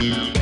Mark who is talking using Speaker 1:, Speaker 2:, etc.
Speaker 1: Yeah.